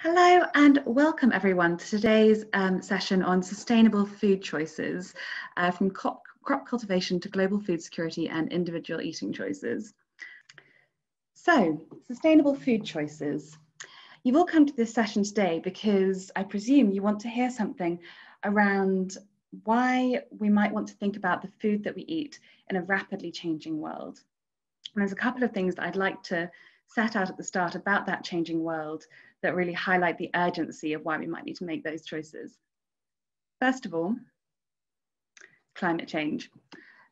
Hello and welcome everyone to today's um, session on sustainable food choices uh, from crop, crop cultivation to global food security and individual eating choices. So, sustainable food choices. You've all come to this session today because I presume you want to hear something around why we might want to think about the food that we eat in a rapidly changing world. And there's a couple of things that I'd like to set out at the start about that changing world that really highlight the urgency of why we might need to make those choices. First of all, climate change.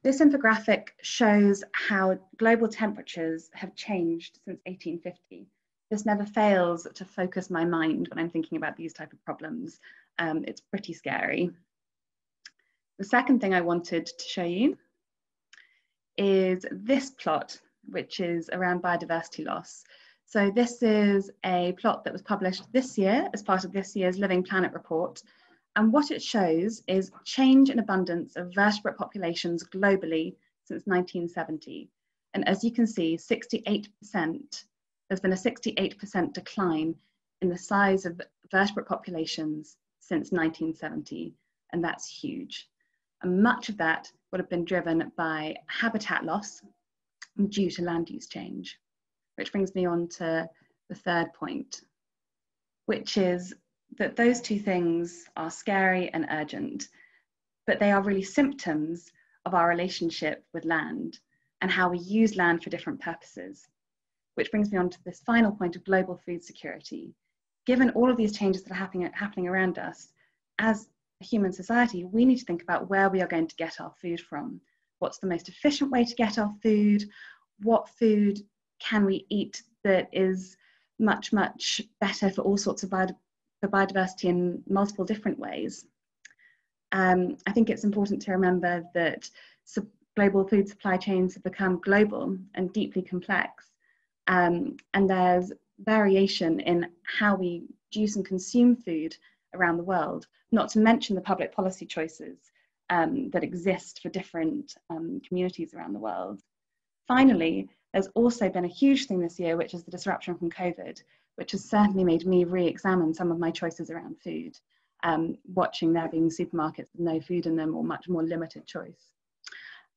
This infographic shows how global temperatures have changed since 1850. This never fails to focus my mind when I'm thinking about these type of problems. Um, it's pretty scary. The second thing I wanted to show you is this plot, which is around biodiversity loss. So this is a plot that was published this year as part of this year's Living Planet report. And what it shows is change in abundance of vertebrate populations globally since 1970. And as you can see, 68%, there's been a 68% decline in the size of vertebrate populations since 1970. And that's huge. And much of that would have been driven by habitat loss due to land use change which brings me on to the third point, which is that those two things are scary and urgent, but they are really symptoms of our relationship with land and how we use land for different purposes. Which brings me on to this final point of global food security. Given all of these changes that are happening, happening around us, as a human society, we need to think about where we are going to get our food from. What's the most efficient way to get our food? What food can we eat that is much, much better for all sorts of bio- for biodiversity in multiple different ways. Um, I think it's important to remember that sub- global food supply chains have become global and deeply complex. Um, and there's variation in how we produce and consume food around the world, not to mention the public policy choices um, that exist for different um, communities around the world. Finally, there's also been a huge thing this year, which is the disruption from COVID, which has certainly made me re-examine some of my choices around food, um, watching there being supermarkets with no food in them or much more limited choice.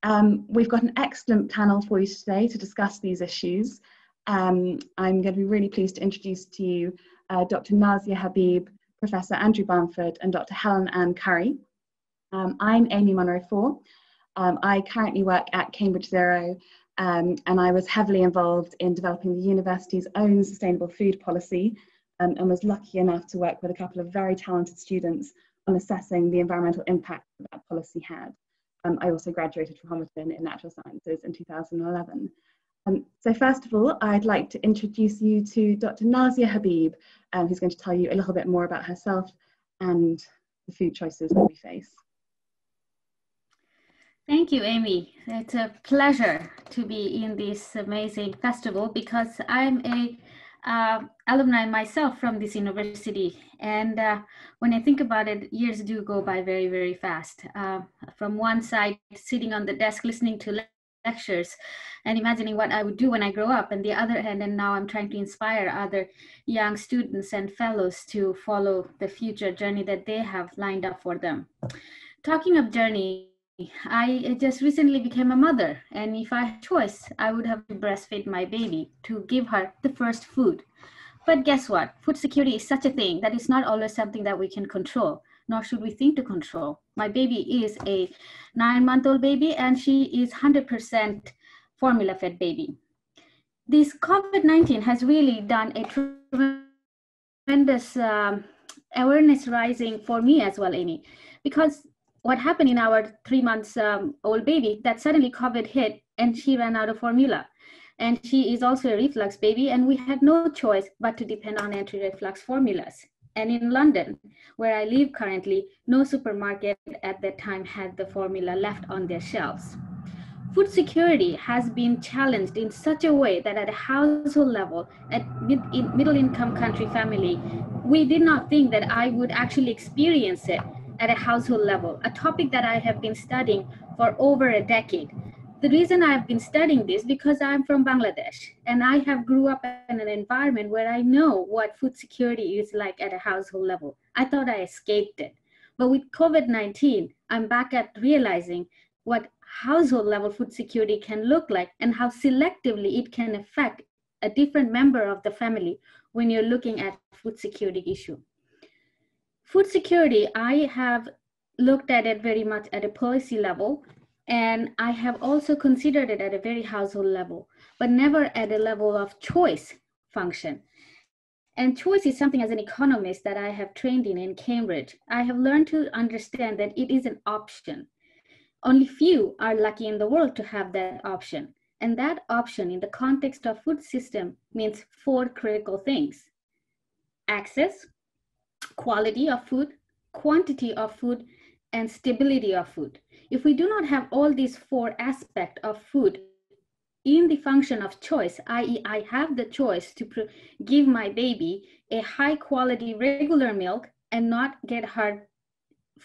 Um, we've got an excellent panel for you today to discuss these issues. Um, I'm going to be really pleased to introduce to you uh, Dr. Nazia Habib, Professor Andrew Balmford, and Dr. Helen Ann Curry. Um, I'm Amy Munro-Faure. Um, I currently work at Cambridge Zero um, and I was heavily involved in developing the university's own sustainable food policy um, and was lucky enough to work with a couple of very talented students on assessing the environmental impact that, that policy had. Um, I also graduated from Homerton in natural sciences in 2011. Um, so first of all, I'd like to introduce you to Dr. Nazia Habib, um, who's going to tell you a little bit more about herself and the food choices that we face. Thank you, Amy. It's a pleasure to be in this amazing festival because I'm a uh, alumni myself from this university. And uh, when I think about it, years do go by very, very fast. Uh, from one side, sitting on the desk listening to lectures and imagining what I would do when I grow up, and the other hand, and now I'm trying to inspire other young students and fellows to follow the future journey that they have lined up for them. Talking of journey, I just recently became a mother, and if I had choice, I would have to breastfeed my baby to give her the first food. But guess what? Food security is such a thing that it's not always something that we can control, nor should we think to control. My baby is a nine month old baby, and she is 100% formula fed baby. This COVID 19 has really done a tremendous um, awareness rising for me as well, Amy, because what happened in our three months um, old baby that suddenly COVID hit and she ran out of formula. And she is also a reflux baby, and we had no choice but to depend on anti reflux formulas. And in London, where I live currently, no supermarket at that time had the formula left on their shelves. Food security has been challenged in such a way that at a household level, at mid, in middle income country family, we did not think that I would actually experience it at a household level, a topic that I have been studying for over a decade. the reason I've been studying this because I'm from Bangladesh and I have grew up in an environment where I know what food security is like at a household level. I thought I escaped it. But with COVID-19, I'm back at realizing what household level food security can look like and how selectively it can affect a different member of the family when you're looking at food security issue. Food security, I have looked at it very much at a policy level and I have also considered it at a very household level, but never at a level of choice function. And choice is something as an economist that I have trained in in Cambridge. I have learned to understand that it is an option. Only few are lucky in the world to have that option. And that option in the context of food system means four critical things. Access, quality of food, quantity of food, and stability of food. If we do not have all these four aspects of food in the function of choice, i.e. I have the choice to give my baby a high quality regular milk and not get her,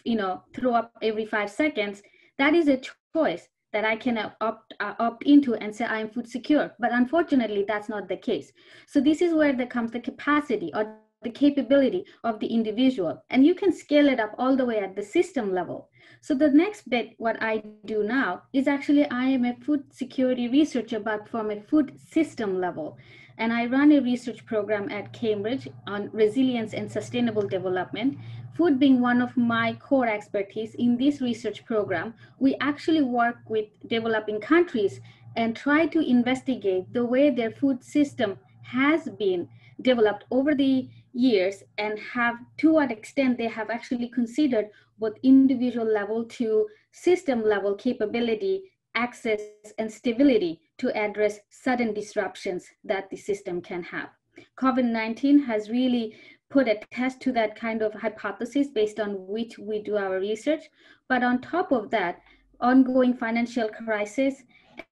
you know, throw up every five seconds, that is a choice that I can opt, uh, opt into and say I'm food secure. But unfortunately, that's not the case. So this is where there comes the capacity or the capability of the individual. And you can scale it up all the way at the system level. So the next bit, what I do now is actually I am a food security researcher, but from a food system level. And I run a research program at Cambridge on resilience and sustainable development. Food being one of my core expertise in this research program, we actually work with developing countries and try to investigate the way their food system has been developed over the years and have to what extent they have actually considered both individual level to system level capability access and stability to address sudden disruptions that the system can have. Covid-19 has really put a test to that kind of hypothesis based on which we do our research. But on top of that ongoing financial crisis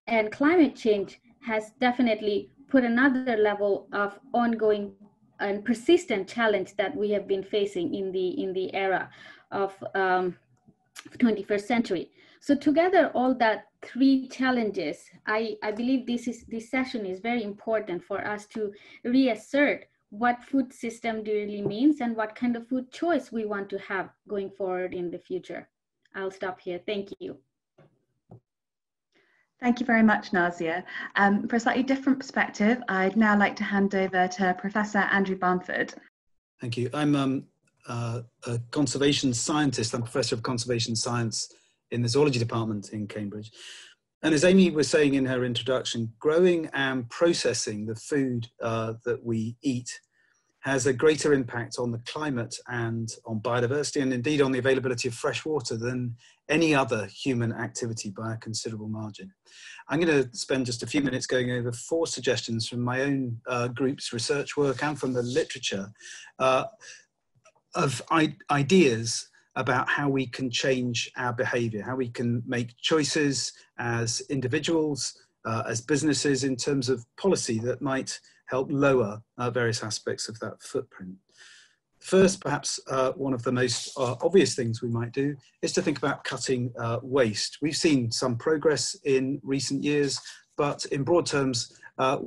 and climate change has definitely put another level of ongoing and persistent challenge that we have been facing in the in the era of um, 21st century. So together, all that three challenges, I, I believe this is this session is very important for us to reassert what food system really means and what kind of food choice we want to have going forward in the future. I'll stop here. Thank you. Thank you very much, Nazia. Um, for a slightly different perspective, I'd now like to hand over to Professor Andrew Balmford. Thank you. I'm um, uh, a conservation scientist. I'm Professor of Conservation Science in the Zoology Department in Cambridge. And as Amy was saying in her introduction, growing and processing the food uh, that we eat has a greater impact on the climate and on biodiversity and indeed on the availability of fresh water than any other human activity by a considerable margin. I'm going to spend just a few minutes going over four suggestions from my own uh, group's research work and from the literature uh, of ideas about how we can change our behavior, how we can make choices as individuals, uh, as businesses in terms of policy that might help lower uh, various aspects of that footprint. First, perhaps uh, one of the most uh, obvious things we might do is to think about cutting uh, waste. We've seen some progress in recent years, but in broad terms, uh,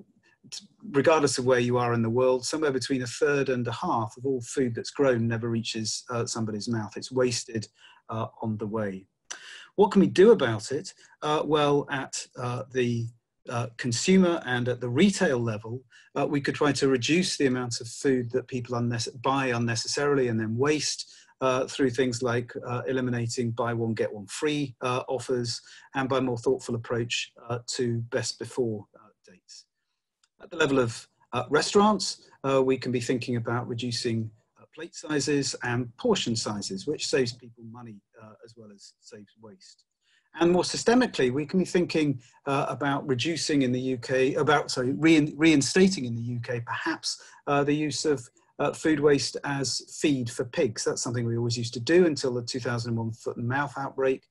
regardless of where you are in the world, somewhere between a third and a half of all food that's grown never reaches uh, somebody's mouth. It's wasted on the way. What can we do about it? well, at the uh, consumer and at the retail level, uh, we could try to reduce the amount of food that people buy unnecessarily and then waste uh, through things like uh, eliminating buy one, get one free uh, offers and by a more thoughtful approach to best before dates. At the level of restaurants, we can be thinking about reducing plate sizes and portion sizes, which saves people money as well as saves waste. And more systemically, we can be thinking uh, about reducing in the UK, about, sorry, rein, reinstating in the UK perhaps uh, the use of uh, food waste as feed for pigs. That's something we always used to do until the 2001 foot and mouth outbreak.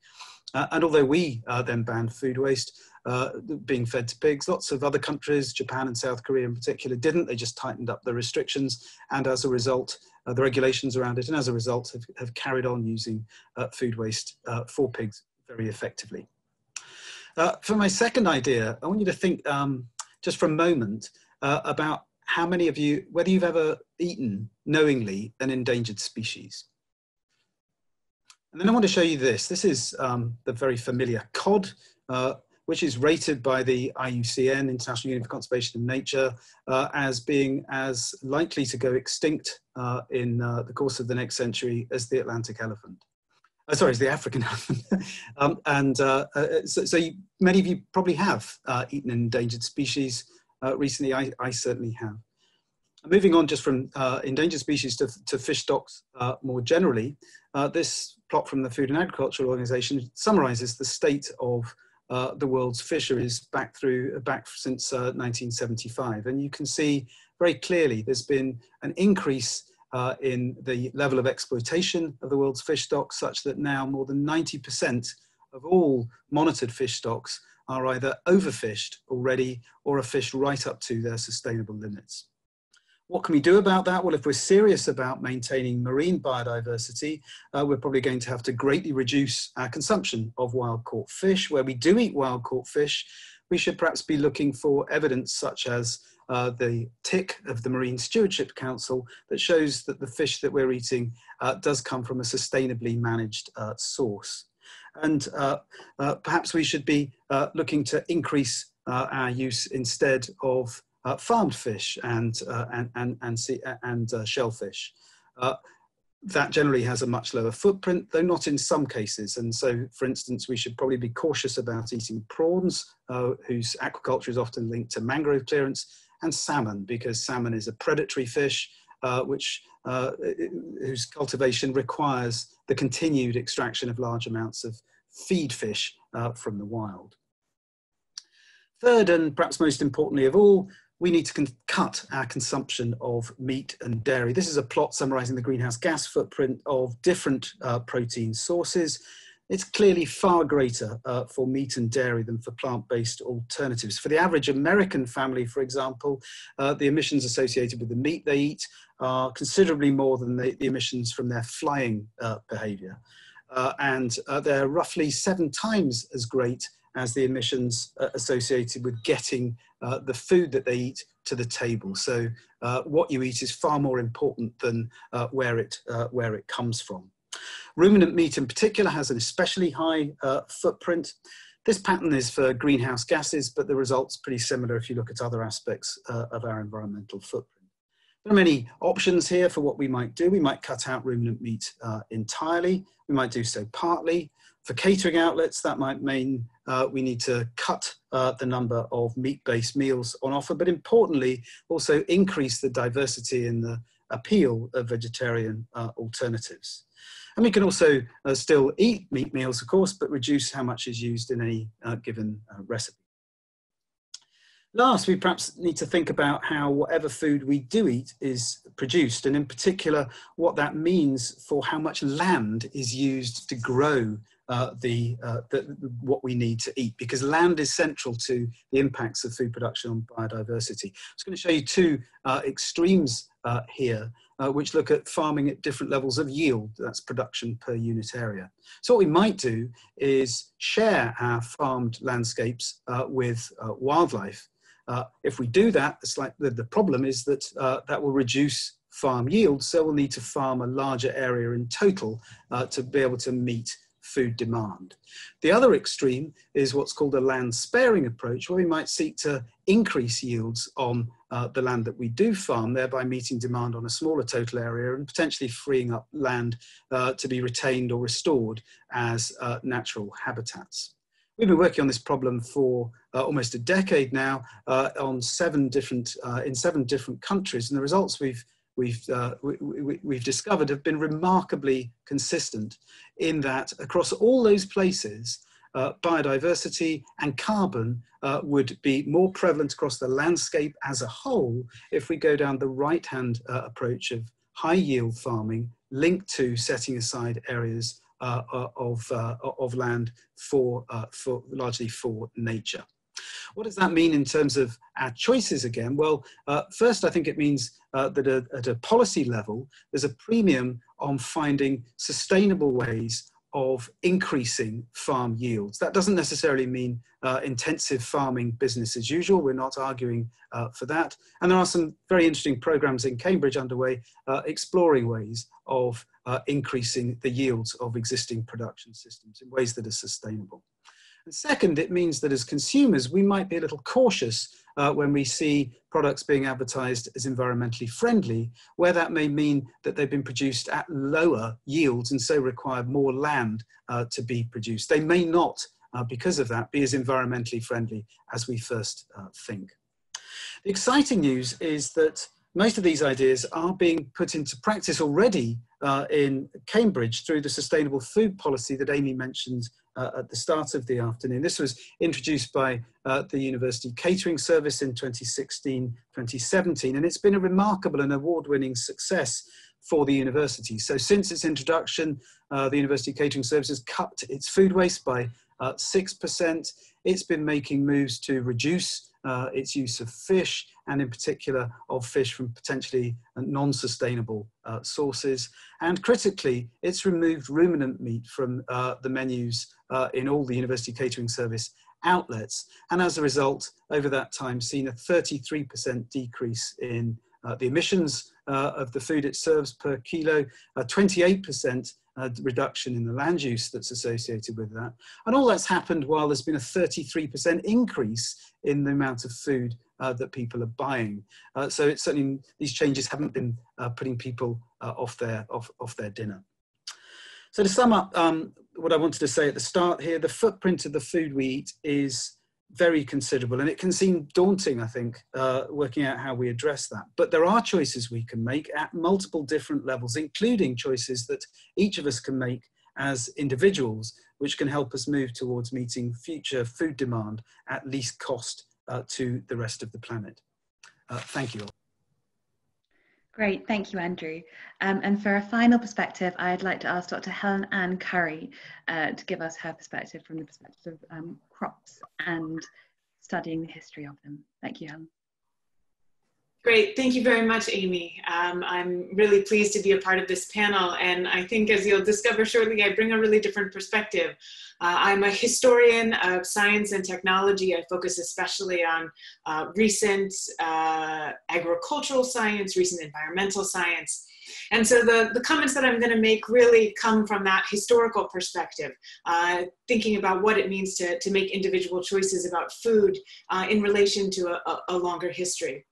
Uh, and although we uh, then banned food waste uh, being fed to pigs, lots of other countries, Japan and South Korea in particular, didn't. They just tightened up the restrictions. And as a result, the regulations around it, and as a result, have, have carried on using food waste for pigs very effectively. Uh, for my second idea, I want you to think um, just for a moment uh, about how many of you, whether you've ever eaten knowingly an endangered species. And then I want to show you this. This is um, the very familiar cod, uh, which is rated by the IUCN, International Union for Conservation of Nature, uh, as being as likely to go extinct uh, in uh, the course of the next century as the Atlantic elephant. Uh, sorry, it's the African elephant. um, and uh, so, so you, many of you probably have eaten an endangered species recently. I, I certainly have. Moving on just from uh, endangered species to, to fish stocks uh, more generally, uh, this plot from the Food and Agricultural Organization summarizes the state of uh, the world's fisheries back through back since 1975. Uh, and you can see very clearly there's been an increase uh, in the level of exploitation of the world's fish stocks such that now more than 90% of all monitored fish stocks are either overfished already or are fished right up to their sustainable limits. What can we do about that? Well, if we're serious about maintaining marine biodiversity, uh, we're probably going to have to greatly reduce our consumption of wild caught fish. Where we do eat wild caught fish, we should perhaps be looking for evidence such as uh, the tick of the Marine Stewardship Council that shows that the fish that we're eating uh, does come from a sustainably managed uh, source. And uh, uh, perhaps we should be looking to increase our use instead of uh, farmed fish and, uh, and, and, and, and uh, shellfish. Uh, that generally has a much lower footprint, though not in some cases. And so, for instance, we should probably be cautious about eating prawns, uh, whose aquaculture is often linked to mangrove clearance, and salmon, because salmon is a predatory fish, uh, which, whose cultivation requires the continued extraction of large amounts of feed fish from the wild. Third, and perhaps most importantly of all, we need to cut our consumption of meat and dairy. This is a plot summarizing the greenhouse gas footprint of different uh, protein sources. It's clearly far greater uh, for meat and dairy than for plant-based alternatives. For the average American family, for example, uh, the emissions associated with the meat they eat are considerably more than the, the emissions from their flying uh, behavior. Uh, and uh, they're roughly seven times as great as the emissions uh, associated with getting the food that they eat to the table. So what you eat is far more important than where, it, where it comes from. Ruminant meat in particular has an especially high uh, footprint. This pattern is for greenhouse gases, but the result's are pretty similar if you look at other aspects of our environmental footprint. There are many options here for what we might do. We might cut out ruminant meat entirely. We might do so partly. For catering outlets, that might mean uh, we need to cut uh, the number of meat-based meals on offer, but importantly, also increase the diversity in the appeal of vegetarian uh, alternatives. And we can also uh, still eat meat meals, of course, but reduce how much is used in any uh, given uh, recipe. Last, we perhaps need to think about how whatever food we do eat is produced, and in particular, what that means for how much land is used to grow uh, the, uh, the, what we need to eat because land is central to the impacts of food production on biodiversity. I'm just going to show you two uh, extremes uh, here uh, which look at farming at different levels of yield, that's production per unit area. So what we might do is share our farmed landscapes uh, with wildlife. if we do that, like the, the, problem is that that will reduce farm yield, so we'll need to farm a larger area in total to be able to meet food demand. The other extreme is what's called a land sparing approach, where we might seek to increase yields on uh, the land that we do farm, thereby meeting demand on a smaller total area and potentially freeing up land uh, to be retained or restored as uh, natural habitats. We've been working on this problem for uh, almost a decade now uh, on seven different, uh, in seven different countries, and the results we've we've, uh, we, we, have discovered have been remarkably consistent in that across all those places, uh, biodiversity and carbon uh, would be more prevalent across the landscape as a whole if we go down the right-hand uh, approach of high yield farming linked to setting aside areas uh, uh, of, of land for, for largely for nature. What does that mean in terms of our choices again? Well, uh, first, I think it means uh, that a, at a policy level, there's a premium on finding sustainable ways of increasing farm yields. That doesn't necessarily mean uh, intensive farming business as usual. We're not arguing uh, for that. And there are some very interesting programs in Cambridge underway uh, exploring ways of uh, increasing the yields of existing production systems in ways that are sustainable. And second, it means that as consumers, we might be a little cautious uh, when we see products being advertised as environmentally friendly, where that may mean that they've been produced at lower yields and so require more land uh, to be produced. They may not, uh, because of that, be as environmentally friendly as we first uh, think. The exciting news is that most of these ideas are being put into practice already uh, in Cambridge through the sustainable food policy that Amy mentioned uh, at the start of the afternoon. This was introduced by uh, the University Catering Service in 2016-2017, and it's been a remarkable and award-winning success for the university. So since its introduction, uh, the University Catering Service has cut its food waste by 6%. Uh, it's been making moves to reduce uh, its use of fish and in particular of fish from potentially non-sustainable uh, sources. And critically, it's removed ruminant meat from uh, the menus uh, in all the University Catering Service outlets. And as a result, over that time, seen a 33% decrease in uh, the emissions uh, of the food it serves per kilo, 28% uh, reduction in the land use that's associated with that. And all that's happened while there's been a 33% increase in the amount of food uh, that people are buying. Uh, so it's certainly, these changes haven't been uh, putting people uh, off, their, off, off their dinner. So to sum up um, what I wanted to say at the start here, the footprint of the food we eat is very considerable and it can seem daunting i think uh, working out how we address that. But there are choices we can make at multiple different levels including choices that each of us can make as individuals which can help us move towards meeting future food demand at least cost uh, to the rest of the planet. Uh, thank you Great, thank you, Andrew. Um, and for a final perspective, I'd like to ask Dr. Helen Ann Curry uh, to give us her perspective from the perspective of um, crops and studying the history of them. Thank you, Helen. Great, thank you very much, Amy. Um, I'm really pleased to be a part of this panel, and I think as you'll discover shortly, I bring a really different perspective. Uh, I'm a historian of science and technology. I focus especially on uh, recent uh, agricultural science, recent environmental science. And so the, the comments that I'm going to make really come from that historical perspective, uh, thinking about what it means to, to make individual choices about food uh, in relation to a, a longer history.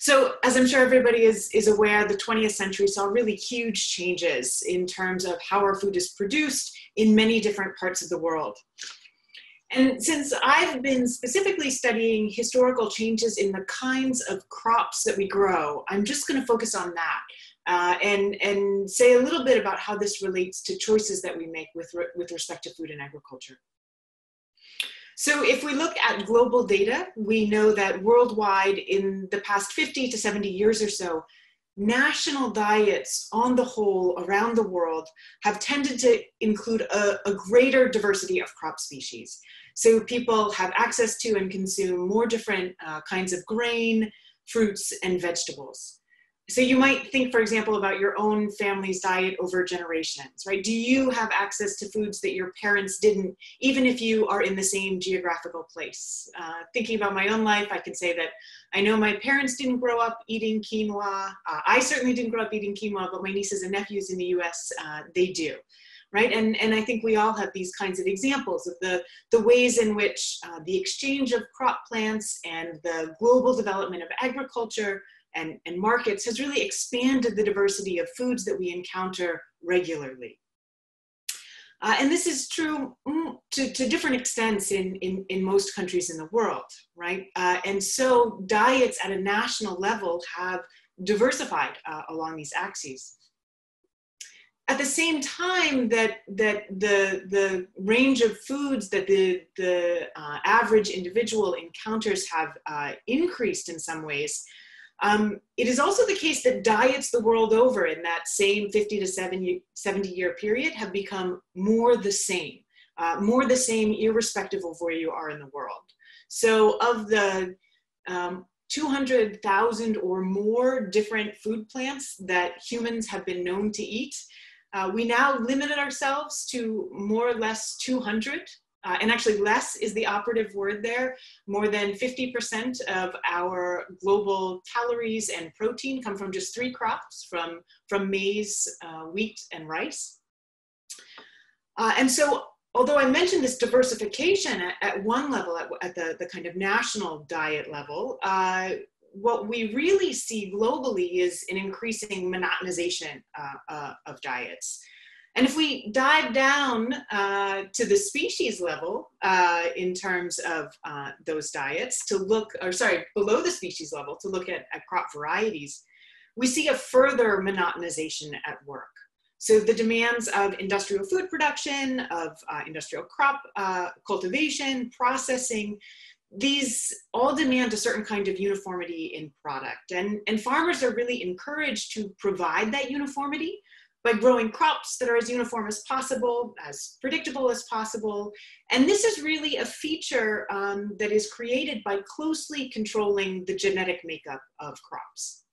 So as I'm sure everybody is, is aware, the 20th century saw really huge changes in terms of how our food is produced in many different parts of the world. And since I've been specifically studying historical changes in the kinds of crops that we grow, I'm just going to focus on that uh, and, and say a little bit about how this relates to choices that we make with, re with respect to food and agriculture. So if we look at global data, we know that worldwide in the past 50 to 70 years or so, national diets on the whole around the world have tended to include a, a, greater diversity of crop species. So people have access to and consume more different uh, kinds of grain, fruits, and vegetables so you might think for example about your own family's diet over generations right? Do you have access to foods that your parents didn't even if you are in the same geographical place? Uh, thinking about my own life i can say that i know my parents didn't grow up eating quinoa. Uh, i certainly didn't grow up eating quinoa but my nieces and nephews in the us uh, they do right? And and i think we all have these kinds of examples of the the ways in which uh, the exchange of crop plants and the global development of agriculture and, and markets has really expanded the diversity of foods that we encounter regularly. Uh, and this is true mm, to, to different extents in, in, in most countries in the world, right? Uh, and so diets at a national level have diversified uh, along these axes. At the same time that, that the, the range of foods that the, the uh, average individual encounters have uh, increased in some ways, um, it is also the case that diets the world over in that same 50 to 70, 70 year period have become more the same, uh, more the same irrespective of where you are in the world. So of the um, 200,000 or more different food plants that humans have been known to eat, Uh, we now limited ourselves to more or less 200 uh, and actually less is the operative word there. More than 50% of our global calories and protein come from just three crops, from, from maize, uh, wheat, and rice. Uh, and so although I mentioned this diversification at, at one level, at, at, the, the kind of national diet level, uh, what we really see globally is an increasing monotonization uh, uh, of diets. And if we dive down uh, to the species level uh, in terms of uh, those diets to look, or sorry, below the species level to look at, at crop varieties, we see a further monotonization at work. So the demands of industrial food production, of uh, industrial crop uh, cultivation, processing, these all demand a certain kind of uniformity in product. And, and farmers are really encouraged to provide that uniformity by growing crops that are as uniform as possible, as predictable as possible. And this is really a feature um, that is created by closely controlling the genetic makeup of crops.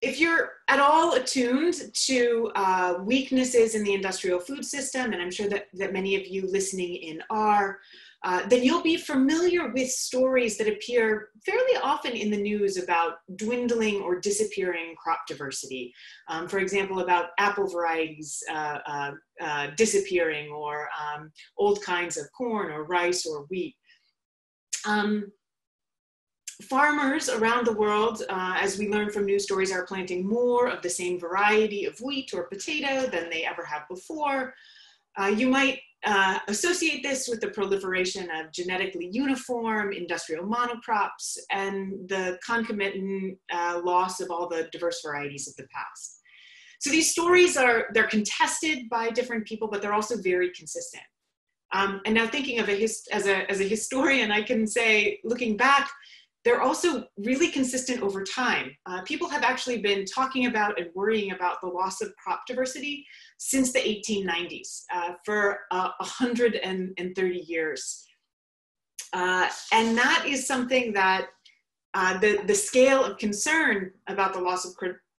If you're at all attuned to uh, weaknesses in the industrial food system, and I'm sure that, that many of you listening in are, uh, then you'll be familiar with stories that appear fairly often in the news about dwindling or disappearing crop diversity. Um, for example, about apple varieties uh, uh, uh, disappearing or um, old kinds of corn or rice or wheat. Um, farmers around the world, uh, as we learn from news stories, are planting more of the same variety of wheat or potato than they ever have before. Uh, you might uh, associate this with the proliferation of genetically uniform industrial monocrops and the concomitant uh, loss of all the diverse varieties of the past. So these stories are, they're contested by different people, but they're also very consistent. Um, and now thinking of a his, as, a, as a historian, I can say, looking back, they're also really consistent over time. Uh, people have actually been talking about and worrying about the loss of crop diversity since the 1890s uh, for uh, 130 years. Uh, and that is something that uh, the, the scale of concern about the loss of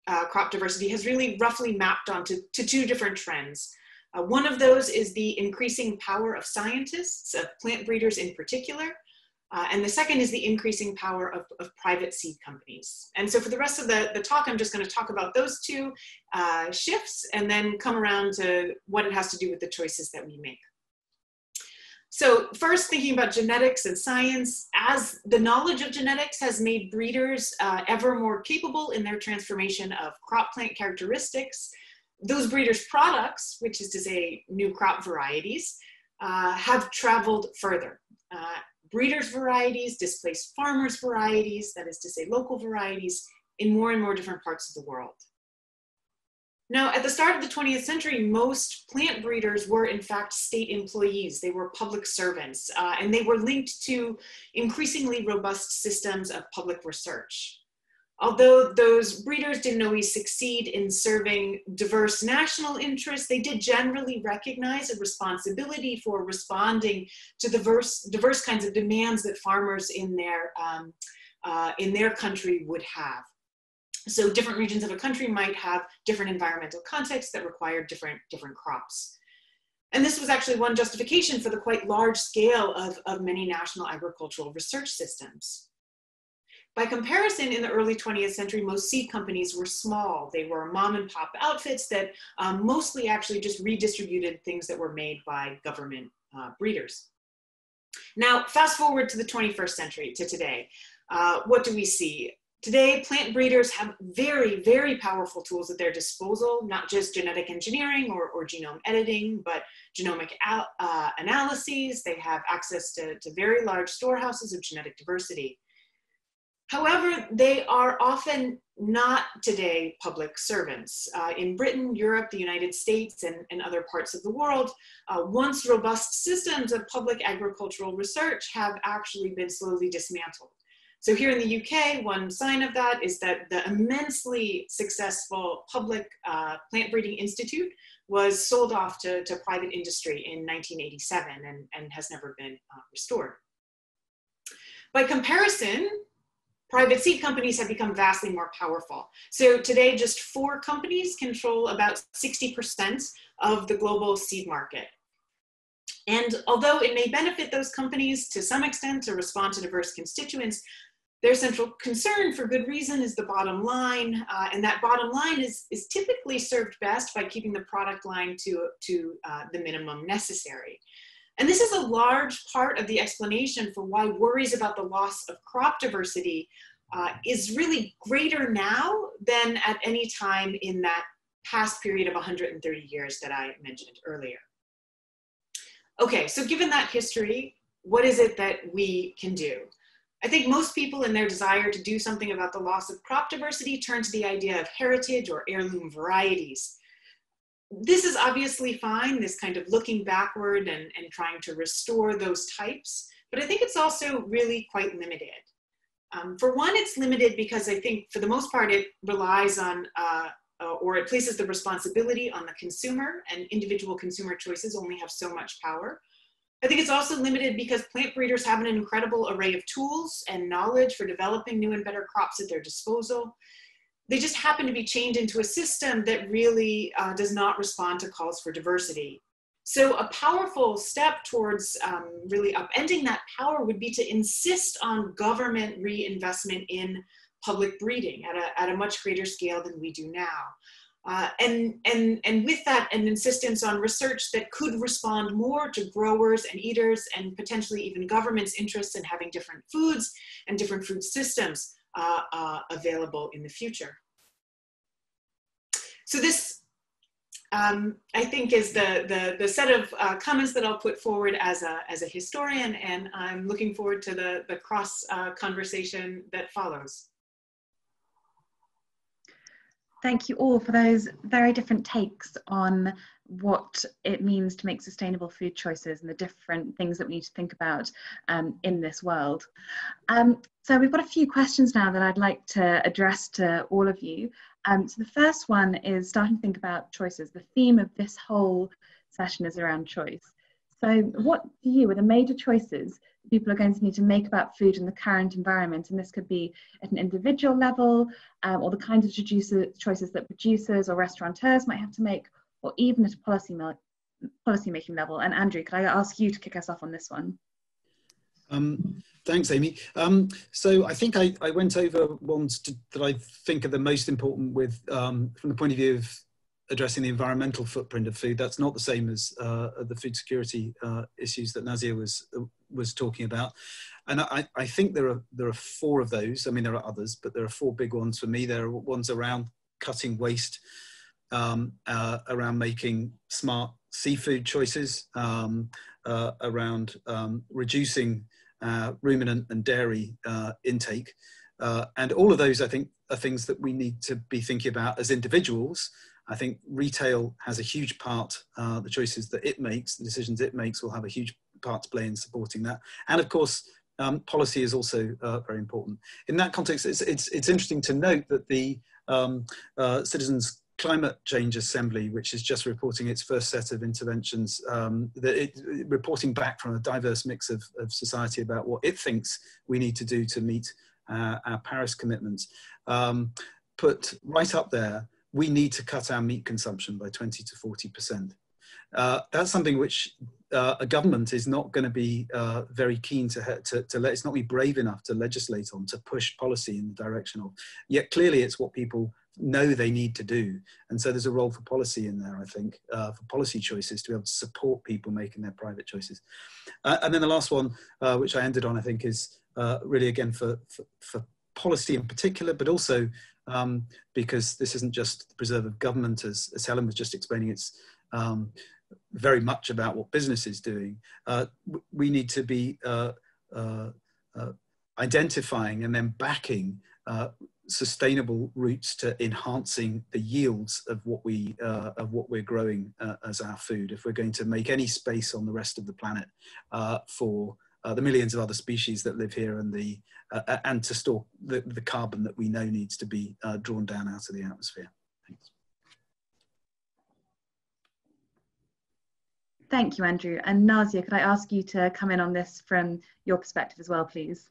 uh, crop diversity has really roughly mapped onto to two different trends. One of those is the increasing power of scientists, of plant breeders in particular, uh, and the second is the increasing power of, of, private seed companies. And so for the rest of the, the talk, I'm just going to talk about those two uh, shifts and then come around to what it has to do with the choices that we make. So first thinking about genetics and science, as the knowledge of genetics has made breeders uh, ever more capable in their transformation of crop plant characteristics, those breeders' products, which is to say new crop varieties, uh, have traveled further. Uh, breeders' varieties, displaced farmers' varieties, that is to say local varieties, in more and more different parts of the world. Now, at the start of the 20th century, most plant breeders were in fact state employees. They were public servants, uh, and they were linked to increasingly robust systems of public research. Although those breeders didn't always succeed in serving diverse national interests, they did generally recognize a responsibility for responding to diverse, diverse kinds of demands that farmers in their, um, uh, in their country would have. So different regions of a country might have different environmental contexts that require different, different crops. And this was actually one justification for the quite large scale of, of many national agricultural research systems. By comparison, in the early 20th century, most seed companies were small. They were mom and pop outfits that um, mostly actually just redistributed things that were made by government uh, breeders. Now, fast forward to the 21st century, to today. Uh, what do we see? Today, plant breeders have very, very powerful tools at their disposal, not just genetic engineering or, or genome editing, but genomic uh, analyses. They have access to, to very large storehouses of genetic diversity. However, they are often not today public servants. Uh, in Britain, Europe, the United States, and, and other parts of the world, uh, once robust systems of public agricultural research have actually been slowly dismantled. So here in the UK, one sign of that is that the immensely successful public uh, plant breeding institute was sold off to, to private industry in 1987 and, and has never been uh, restored. By comparison, private seed companies have become vastly more powerful. So today, just four companies control about 60% of the global seed market. And although it may benefit those companies to some extent to respond to diverse constituents, their central concern for good reason is the bottom line. Uh, and that bottom line is, is typically served best by keeping the product line to, to uh, the minimum necessary. And this is a large part of the explanation for why worries about the loss of crop diversity uh, is really greater now than at any time in that past period of 130 years that I mentioned earlier. Okay, so given that history, what is it that we can do? I think most people in their desire to do something about the loss of crop diversity turn to the idea of heritage or heirloom varieties. This is obviously fine, this kind of looking backward and, and trying to restore those types, but I think it's also really quite limited. Um, for one, it's limited because I think for the most part it relies on, uh, uh, or it places the responsibility on the consumer and individual consumer choices only have so much power. I think it's also limited because plant breeders have an incredible array of tools and knowledge for developing new and better crops at their disposal. They just happen to be chained into a system that really uh, does not respond to calls for diversity. So a powerful step towards um, really upending that power would be to insist on government reinvestment in public breeding at a, at a much greater scale than we do now. Uh, and, and, and with that, an insistence on research that could respond more to growers and eaters and potentially even governments' interests in having different foods and different food systems uh, uh, available in the future. So this, um, I think, is the, the, the set of uh, comments that I'll put forward as a, as a historian, and I'm looking forward to the, the cross uh, conversation that follows. Thank you all for those very different takes on what it means to make sustainable food choices and the different things that we need to think about um, in this world. Um, so we've got a few questions now that I'd like to address to all of you. Um, so the first one is starting to think about choices. The theme of this whole session is around choice. So what for you are the major choices people are going to need to make about food in the current environment. And this could be at an individual level, um, or the kinds of choices that producers or restaurateurs might have to make, or even at a policy, policy making level. And Andrew, could I ask you to kick us off on this one? Um, thanks, Amy. Um, so I think I, I went over ones to, that I think are the most important with, um, from the point of view of addressing the environmental footprint of food. That's not the same as uh, the food security uh, issues that Nazia was was talking about. And I, I think there are there are four of those. I mean, there are others, but there are four big ones for me. There are ones around cutting waste, um, uh, around making smart seafood choices, um, uh, around um, reducing uh, ruminant and dairy uh, intake. and all of those, I think, are things that we need to be thinking about as individuals I think retail has a huge part, uh, the choices that it makes, the decisions it makes will have a huge part to play in supporting that. And of course, um, policy is also uh, very important. In that context, it's, it's, it's interesting to note that the um, uh, Citizens Climate Change Assembly, which is just reporting its first set of interventions, um, it, reporting back from a diverse mix of, of society about what it thinks we need to do to meet uh, our Paris commitments, um, put right up there we need to cut our meat consumption by 20 to 40%. Uh, that's something which uh, a government is not going to be uh, very keen to, to, to, let, it's not be brave enough to legislate on, to push policy in the direction of. Yet clearly it's what people know they need to do. And so there's a role for policy in there, I think, uh, for policy choices to be able to support people making their private choices. Uh, and then the last one, uh, which I ended on, I think, is really again for, for, for policy in particular, but also um, because this isn't just the preserve of government, as, as Helen was just explaining, it's um, very much about what business is doing. Uh, we need to be uh, uh, uh, identifying and then backing uh, sustainable routes to enhancing the yields of what we uh, of what we're growing as our food. If we're going to make any space on the rest of the planet for uh, the millions of other species that live here and the uh, uh, and to store the, the carbon that we know needs to be uh, drawn down out of the atmosphere. Thanks. Thank you, Andrew. And Nazia, could I ask you to come in on this from your perspective as well, please?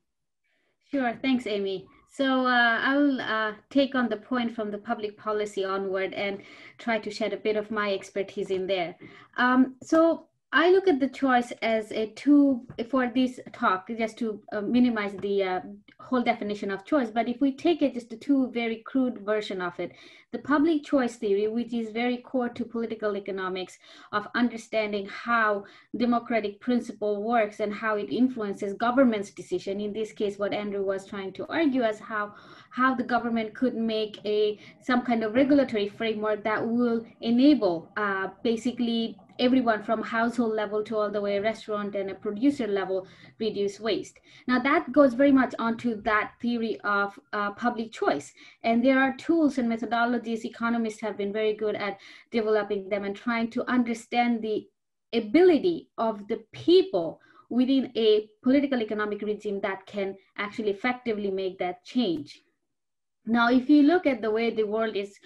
Sure, thanks, Amy. So uh, I'll uh, take on the point from the public policy onward and try to shed a bit of my expertise in there. Um, so I look at the choice as a tool for this talk, just to uh, minimize the uh, whole definition of choice. But if we take it just a two very crude version of it, the public choice theory, which is very core to political economics of understanding how democratic principle works and how it influences government's decision. In this case, what Andrew was trying to argue as how how the government could make a some kind of regulatory framework that will enable uh, basically everyone from household level to all the way restaurant and a producer level reduce waste. Now that goes very much onto that theory of uh, public choice. And there are tools and methodologies, economists have been very good at developing them and trying to understand the ability of the people within a political economic regime that can actually effectively make that change. Now, if you look at the way the world is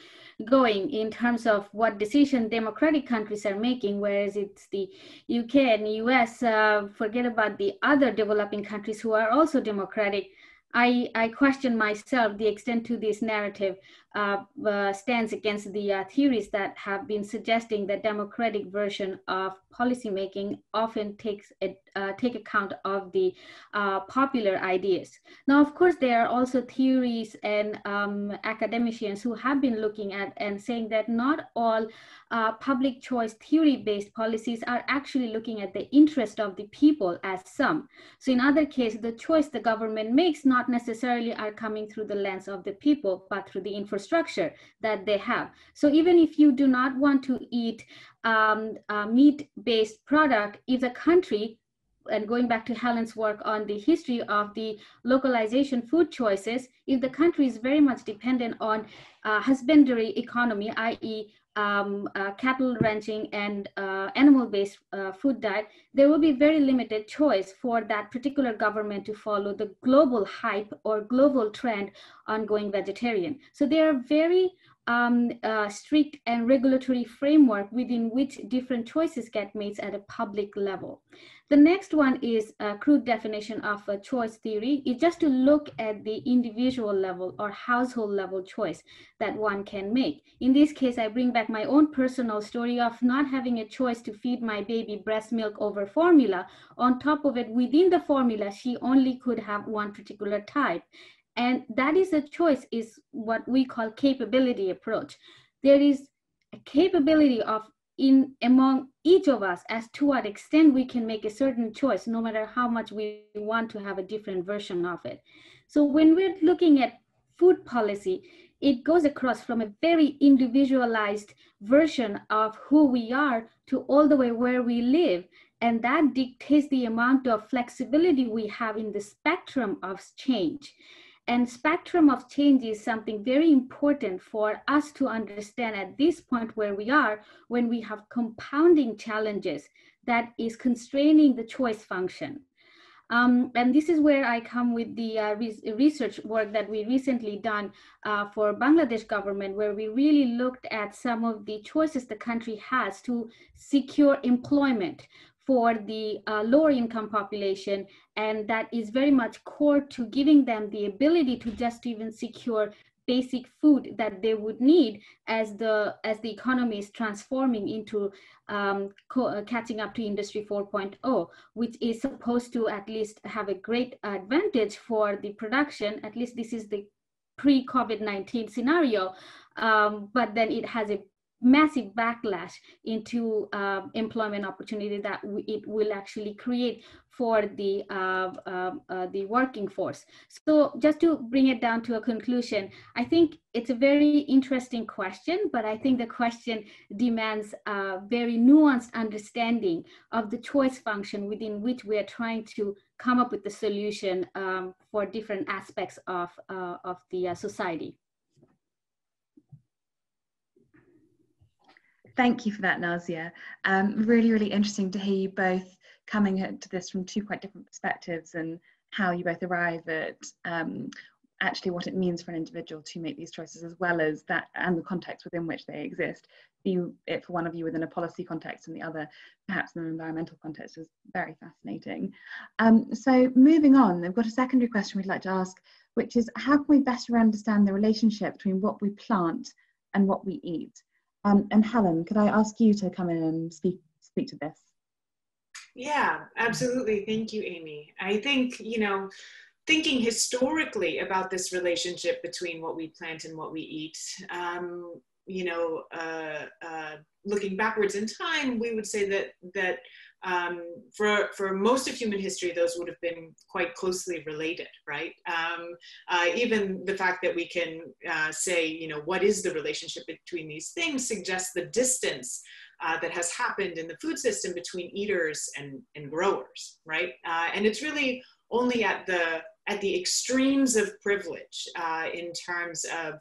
going in terms of what decision democratic countries are making, whereas it's the UK and US, uh, forget about the other developing countries who are also democratic. I, I question myself the extent to this narrative stands against the uh, theories that have been suggesting that democratic version of policymaking often takes a, uh, take account of the uh, popular ideas. Now, of course, there are also theories and um, academicians who have been looking at and saying that not all uh, public choice theory-based policies are actually looking at the interest of the people as some. So in other cases, the choice the government makes not necessarily are coming through the lens of the people, but through the infrastructure that they have. So even if you do not want to eat um, meat-based product, if the country and going back to Helen's work on the history of the localization food choices, if the country is very much dependent on uh, husbandry economy, i.e um, uh, cattle ranching and uh, animal-based uh, food diet, there will be very limited choice for that particular government to follow the global hype or global trend on going vegetarian. So there are very um, strict and regulatory framework within which different choices get made at a public level. The next one is a crude definition of a choice theory. It's just to look at the individual level or household level choice that one can make. In this case, I bring back my own personal story of not having a choice to feed my baby breast milk over formula. On top of it, within the formula, she only could have one particular type. And that is a choice is what we call capability approach. There is a capability of in among each of us as to what extent we can make a certain choice, no matter how much we want to have a different version of it. So when we're looking at food policy, it goes across from a very individualized version of who we are to all the way where we live. And that dictates the amount of flexibility we have in the spectrum of change. And spectrum of change is something very important for us to understand at this point where we are when we have compounding challenges that is constraining the choice function. Um, and this is where I come with the uh, re research work that we recently done uh, for Bangladesh government, where we really looked at some of the choices the country has to secure employment for the uh, lower income population. And that is very much core to giving them the ability to just even secure basic food that they would need as the as the economy is transforming into um, uh, catching up to industry 4.0 which is supposed to at least have a great advantage for the production at least this is the pre COVID-19 scenario um, but then it has a massive backlash into uh, employment opportunity that it will actually create for the uh, uh, uh, the working force. So just to bring it down to a conclusion, I think it's a very interesting question, but I think the question demands a very nuanced understanding of the choice function within which we are trying to come up with the solution um, for different aspects of, uh, of the uh, society. Thank you for that, Nazia. Um, really, really interesting to hear you both coming at this from two quite different perspectives and how you both arrive at um, actually what it means for an individual to make these choices as well as that and the context within which they exist. View it for one of you within a policy context and the other perhaps in an environmental context is very fascinating. Um, so moving on, I've got a secondary question we'd like to ask which is how can we better understand the relationship between what we plant and what we eat? Um, and Helen, could I ask you to come in and speak, speak to this? Yeah, absolutely. Thank you, Amy. I think, you know, thinking historically about this relationship between what we plant and what we eat, um, you know, uh, uh, looking backwards in time, we would say that that um, for, for most of human history, those would have been quite closely related, right? Um, uh, even the fact that we can uh, say, you know, what is the relationship between these things suggests the distance uh, that has happened in the food system between eaters and, and growers, right? Uh, and it's really only at the at the extremes of privilege uh, in terms of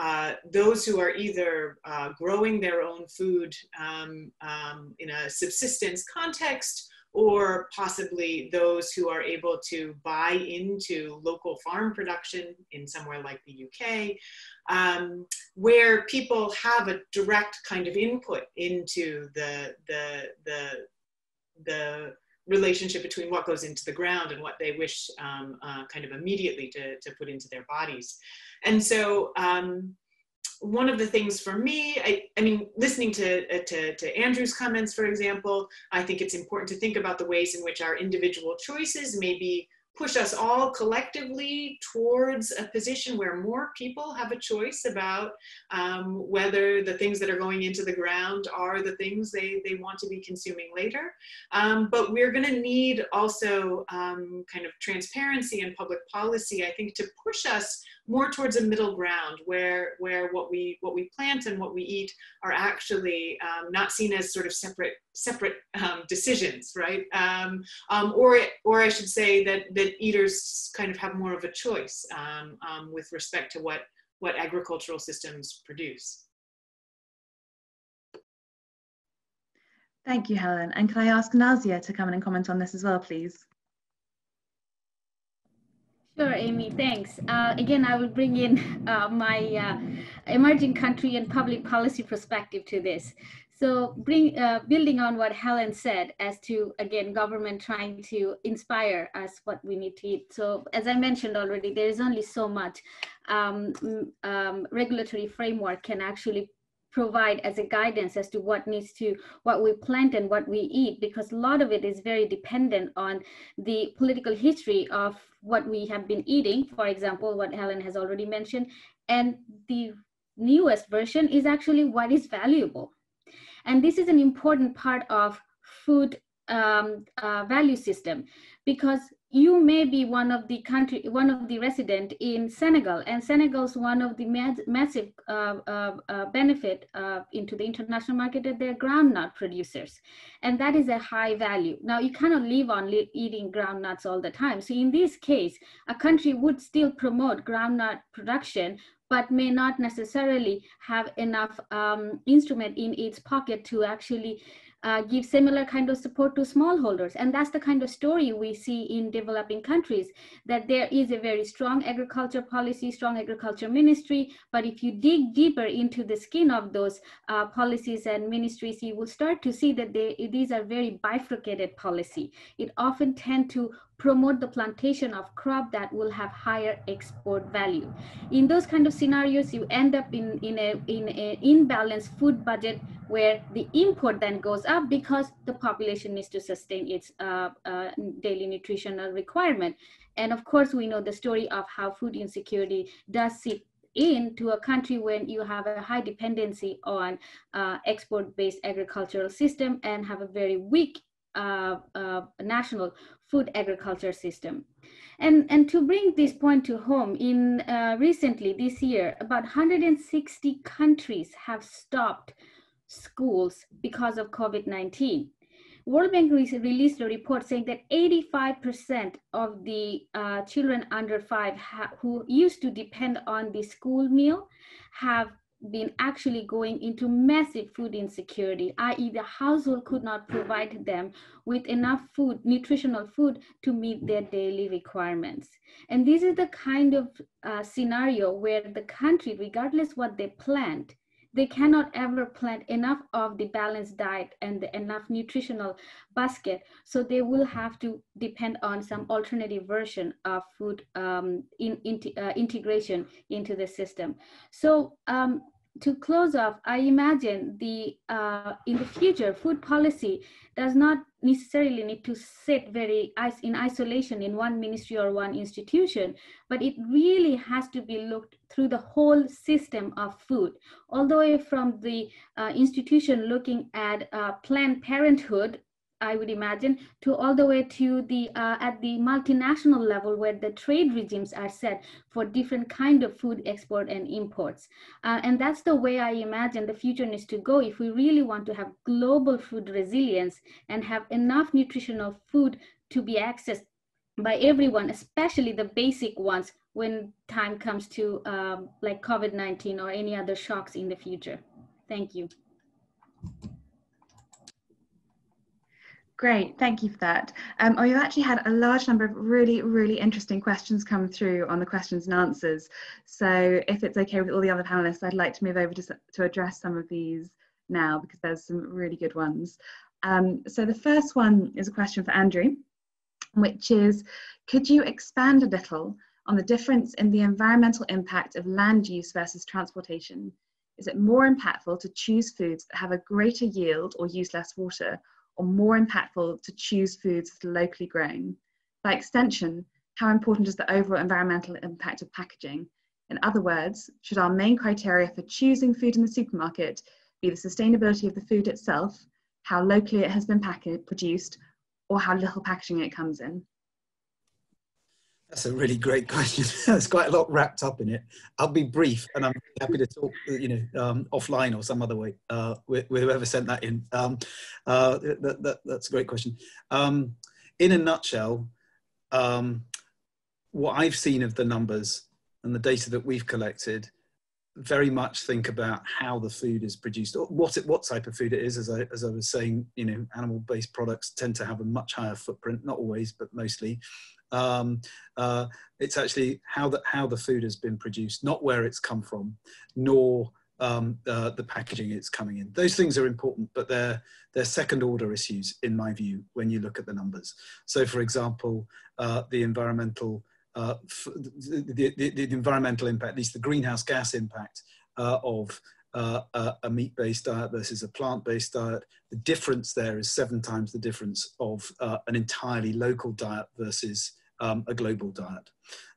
uh, those who are either uh, growing their own food um, um, in a subsistence context or possibly those who are able to buy into local farm production in somewhere like the UK, um, where people have a direct kind of input into the, the, the, the relationship between what goes into the ground and what they wish um, uh, kind of immediately to, to put into their bodies. And so um, one of the things for me, I, I mean, listening to, uh, to, to, Andrew's comments, for example, I think it's important to think about the ways in which our individual choices maybe push us all collectively towards a position where more people have a choice about um, whether the things that are going into the ground are the things they, they want to be consuming later. Um, but we're going to need also um, kind of transparency and public policy, I think, to push us more towards a middle ground where where what we what we plant and what we eat are actually um, not seen as sort of separate separate um, decisions, right? Um, um or or I should say that that eaters kind of have more of a choice um, um, with respect to what what agricultural systems produce. Thank you, Helen. And can I ask Nazia to come in and comment on this as well, please? Sure, Amy, thanks. Uh, again, I will bring in uh, my uh, emerging country and public policy perspective to this. So bring, uh, building on what Helen said as to, again, government trying to inspire us what we need to eat. So as I mentioned already, there is only so much um, um, regulatory framework can actually provide as a guidance as to what needs to what we plant and what we eat because a lot of it is very dependent on the political history of what we have been eating for example what helen has already mentioned and the newest version is actually what is valuable. And this is an important part of food um, uh, value system because you may be one of the country, one of the resident in Senegal, and Senegal's one of the ma massive uh, uh, uh, benefit uh, into the international market that they're groundnut producers, and that is a high value. Now you cannot live on eating groundnuts all the time. So in this case, a country would still promote groundnut production, but may not necessarily have enough um, instrument in its pocket to actually uh, give similar kind of support to smallholders. And that's the kind of story we see in developing countries, that there is a very strong agriculture policy, strong agriculture ministry. But if you dig deeper into the skin of those uh, policies and ministries, you will start to see that they, these are very bifurcated policy. It often tend to promote the plantation of crop that will have higher export value. In those kind of scenarios, you end up in, in a in an imbalanced food budget where the import then goes up because the population needs to sustain its uh, uh, daily nutritional requirement. And of course, we know the story of how food insecurity does sit into a country when you have a high dependency on uh, export-based agricultural system and have a very weak uh, uh, national food agriculture system. And, and to bring this point to home, in uh, recently this year, about 160 countries have stopped schools because of COVID-19. World Bank released a report saying that 85% of the uh, children under five who used to depend on the school meal have been actually going into massive food insecurity, i.e. the household could not provide them with enough food, nutritional food to meet their daily requirements. And this is the kind of uh, scenario where the country, regardless what they plant, they cannot ever plant enough of the balanced diet and the enough nutritional basket. So they will have to depend on some alternative version of food um, in, in uh, integration into the system. So um, to close off, I imagine the uh, in the future food policy does not necessarily need to sit very in isolation in one ministry or one institution, but it really has to be looked through the whole system of food, all the way from the uh, institution looking at uh, Planned Parenthood I would imagine, to all the way to the uh, at the multinational level where the trade regimes are set for different kind of food export and imports. Uh, and that's the way I imagine the future needs to go if we really want to have global food resilience and have enough nutritional food to be accessed by everyone, especially the basic ones when time comes to um, like COVID-19 or any other shocks in the future. Thank you. Great, thank you for that. Um, oh, you've actually had a large number of really, really interesting questions come through on the questions and answers. So if it's okay with all the other panelists, I'd like to move over to, to address some of these now because there's some really good ones. Um, so the first one is a question for Andrew, which is, could you expand a little on the difference in the environmental impact of land use versus transportation? Is it more impactful to choose foods that have a greater yield or use less water, or more impactful to choose foods that are locally grown? By extension, how important is the overall environmental impact of packaging? In other words, should our main criteria for choosing food in the supermarket be the sustainability of the food itself, how locally it has been packaged, produced, or how little packaging it comes in? That's a really great question. There's quite a lot wrapped up in it. I'll be brief, and I'm happy to talk, you know, um, offline or some other way uh, with, whoever sent that in. Um, uh, that, that, that's a great question. Um, in a nutshell, um, what I've seen of the numbers and the data that we've collected very much think about how the food is produced, or what it, what type of food it is. As I as I was saying, you know, animal-based products tend to have a much higher footprint, not always, but mostly, um, uh, it's actually how the, how the food has been produced, not where it's come from, nor um, uh, the packaging it's coming in. Those things are important, but they're, they're second order issues in my view when you look at the numbers. So for example, uh, the environmental uh, the, the, the, environmental impact, at least the greenhouse gas impact uh, of uh, a, a meat-based diet versus a plant-based diet. The difference there is seven times the difference of uh, an entirely local diet versus um, a global diet.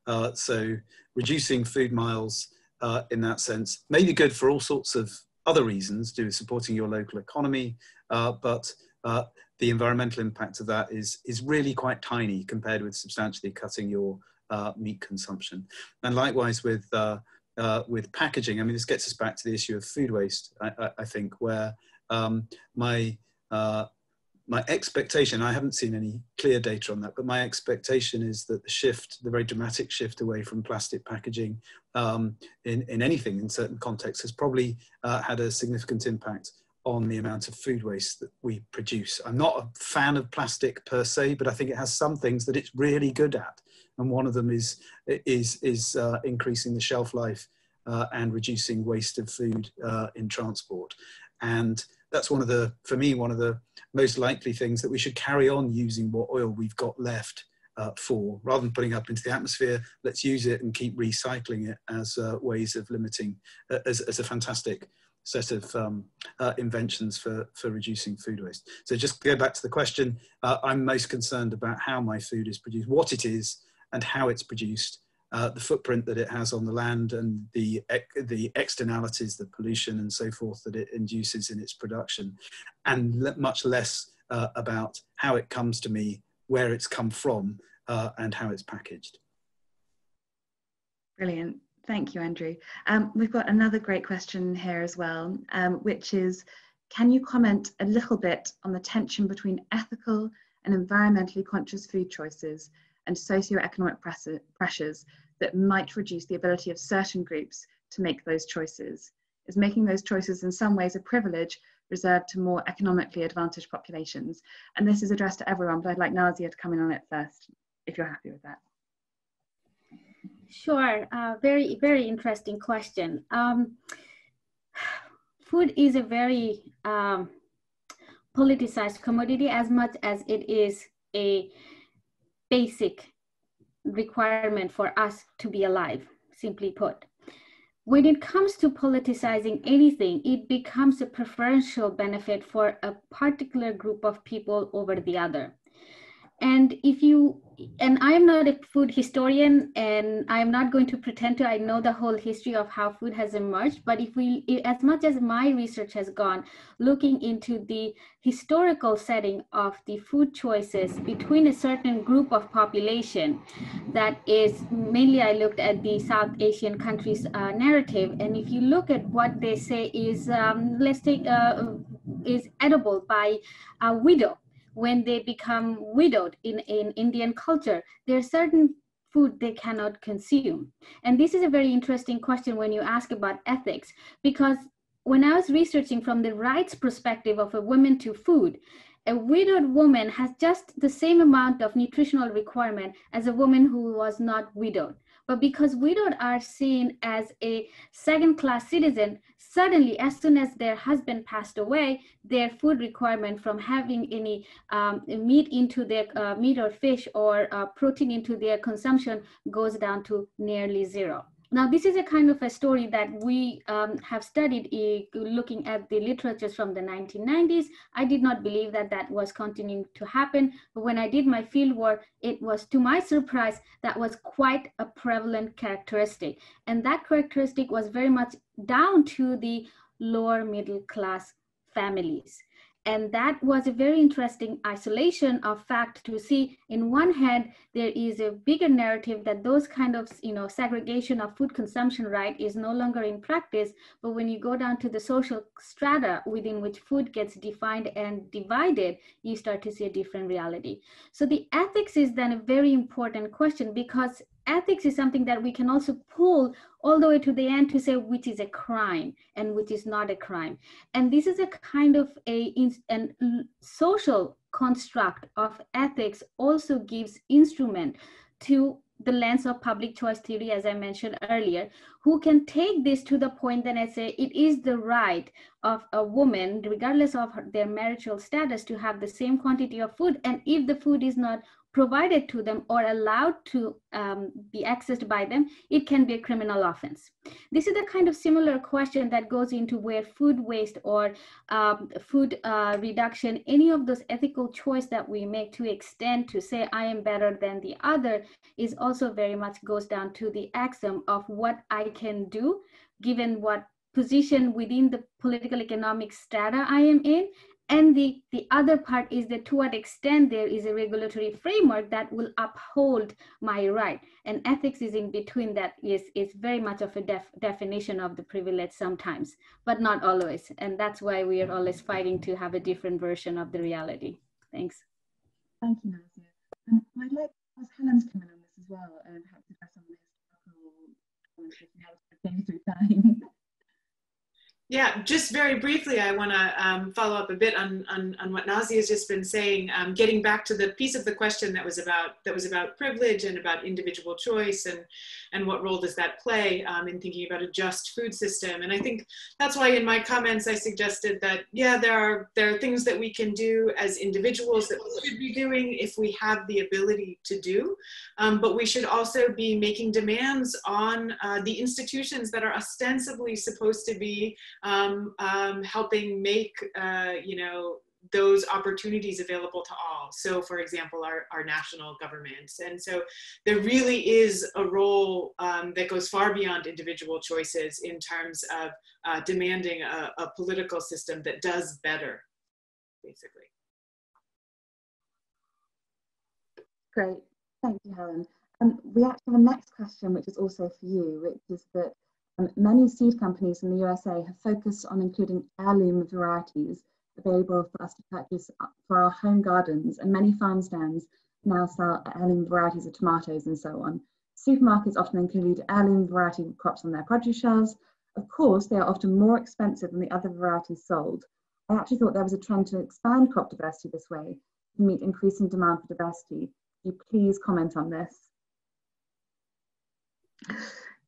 Uh, so reducing food miles uh, in that sense may be good for all sorts of other reasons, do supporting your local economy, uh, but uh, the environmental impact of that is, is really quite tiny compared with substantially cutting your uh, meat consumption. And likewise with, uh, with packaging, I mean, this gets us back to the issue of food waste, I, I think, where um, my my expectation, I haven't seen any clear data on that, but my expectation is that the shift, the very dramatic shift away from plastic packaging um, in, in anything in certain contexts has probably uh, had a significant impact on the amount of food waste that we produce. I'm not a fan of plastic per se, but I think it has some things that it's really good at. And one of them is, is, is uh, increasing the shelf life uh, and reducing waste of food uh, in transport. And that's one of the, for me, one of the most likely things that we should carry on using what oil we've got left uh, for. Rather than putting up into the atmosphere, let's use it and keep recycling it as uh, ways of limiting, uh, as, as a fantastic set of um, uh, inventions for, for reducing food waste. So just go back to the question, uh, I'm most concerned about how my food is produced, what it is and how it's produced uh, the footprint that it has on the land and the, the externalities, the pollution and so forth that it induces in its production, and le much less uh, about how it comes to me, where it's come from, uh, and how it's packaged. Brilliant. Thank you, Andrew. Um, we've got another great question here as well, um, which is, can you comment a little bit on the tension between ethical and environmentally conscious food choices and socioeconomic pressures that might reduce the ability of certain groups to make those choices. Is making those choices in some ways a privilege reserved to more economically advantaged populations? And this is addressed to everyone, but I'd like Nazia to come in on it first, if you're happy with that. Sure, uh, very, very interesting question. Um, food is a very um, politicized commodity as much as it is a basic requirement for us to be alive, simply put. When it comes to politicizing anything, it becomes a preferential benefit for a particular group of people over the other and if you and i am not a food historian and i'm not going to pretend to i know the whole history of how food has emerged but if we as much as my research has gone looking into the historical setting of the food choices between a certain group of population that is mainly i looked at the south asian countries uh, narrative and if you look at what they say is um, let's take uh, is edible by a widow when they become widowed in, in Indian culture, there are certain food they cannot consume. And this is a very interesting question when you ask about ethics, because when I was researching from the rights perspective of a woman to food, a widowed woman has just the same amount of nutritional requirement as a woman who was not widowed. But because widowed are seen as a second class citizen, suddenly, as soon as their husband passed away, their food requirement from having any um, meat into their uh, meat or fish or uh, protein into their consumption goes down to nearly zero. Now, this is a kind of a story that we um, have studied uh, looking at the literatures from the 1990s. I did not believe that that was continuing to happen, but when I did my field work, it was to my surprise, that was quite a prevalent characteristic. And that characteristic was very much down to the lower middle class families and that was a very interesting isolation of fact to see in one hand there is a bigger narrative that those kind of you know segregation of food consumption right is no longer in practice. But when you go down to the social strata within which food gets defined and divided you start to see a different reality. So the ethics is then a very important question because ethics is something that we can also pull all the way to the end to say which is a crime and which is not a crime. And this is a kind of a an social construct of ethics also gives instrument to the lens of public choice theory as i mentioned earlier who can take this to the point that i say it is the right of a woman regardless of her, their marital status to have the same quantity of food. And if the food is not provided to them or allowed to um, be accessed by them, it can be a criminal offense. This is a kind of similar question that goes into where food waste or um, food uh, reduction, any of those ethical choice that we make to extend to say I am better than the other is also very much goes down to the axiom of what I can do given what position within the political economic strata I am in and the, the other part is that to what extent there is a regulatory framework that will uphold my right. And ethics is in between that is, is very much of a def, definition of the privilege sometimes, but not always. And that's why we are always fighting to have a different version of the reality. Thanks. Thank you, Nazia. And I'd like to ask Helen's comment on this as well, and perhaps address some of the historical comments through time. Yeah, just very briefly, I want to um, follow up a bit on, on, on what Nazia has just been saying, um, getting back to the piece of the question that was about that was about privilege and about individual choice and, and what role does that play um, in thinking about a just food system. And I think that's why in my comments I suggested that, yeah, there are, there are things that we can do as individuals that we should be doing if we have the ability to do, um, but we should also be making demands on uh, the institutions that are ostensibly supposed to be um, um, helping make, uh, you know, those opportunities available to all. So for example, our, our national governments. And so there really is a role um, that goes far beyond individual choices in terms of uh, demanding a, a political system that does better, basically. Great, thank you, Helen. Um, we actually have a next question, which is also for you, which is that um, many seed companies in the USA have focused on including heirloom varieties available for us to purchase for our home gardens, and many farm stands now sell heirloom varieties of tomatoes and so on. Supermarkets often include heirloom variety crops on their produce shelves. Of course, they are often more expensive than the other varieties sold. I actually thought there was a trend to expand crop diversity this way to meet increasing demand for diversity. Could you please comment on this?